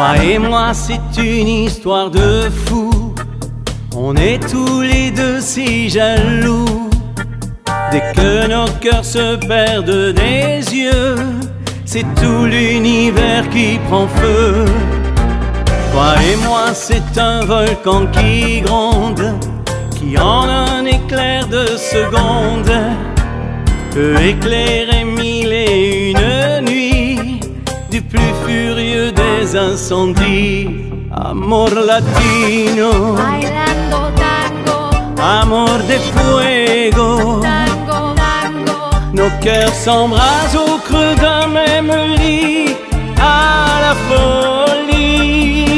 Toi et moi, c'est une histoire de fou. On est tous les deux si jaloux. Dès que nos cœurs se perdent des yeux, c'est tout l'univers qui prend feu. Toi et moi, c'est un volcan qui gronde, qui en un éclair de seconde peut éclairer mille plus furieux des incendies. Amor latino, Bailando tango, amor de fuego. tango, tango. Nos cœurs s'embrasent au creux d'un même lit, à la folie.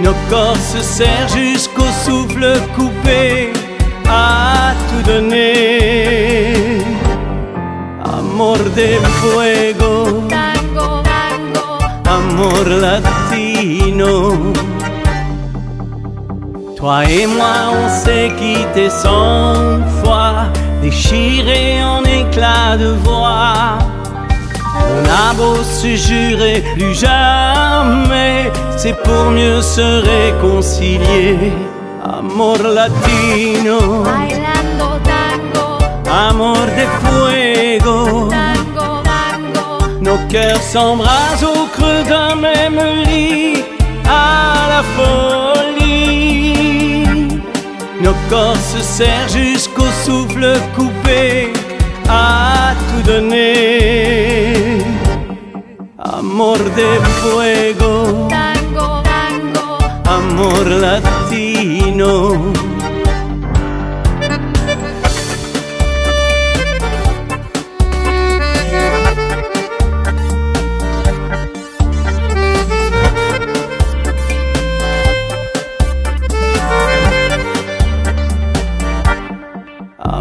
Nos corps se serrent jusqu'au souffle coupé, à tout donner. Amor de fuego, amor latino. Toi et moi, on s'est quitté cent fois, déchirés en éclats de voix. On a beau se jurer plus jamais, c'est pour mieux se réconcilier. Amor latino, bailando tango, amor de fuego. Nos cœurs s'embrasent au creux d'un même lit, à la folie. Nos corps se serrent jusqu'au souffle coupé, à tout donner. Amor de fuego, Tango, tango, amor latino.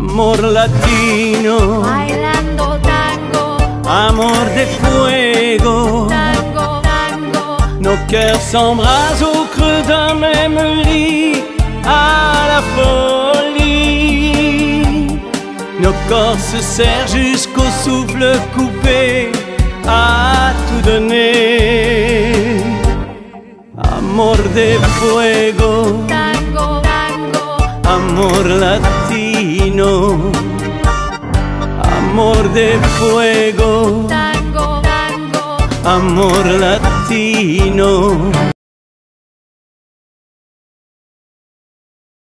Amor latino, bailando tango, amor de fuego. tango, tango. Nos cœurs s'embrasent au creux d'un même lit, à la folie. Nos corps se serrent jusqu'au souffle coupé, à tout donner. Amor de fuego, Tango, tango, amor latino. Amor de fuego, tango, tango. amor latino.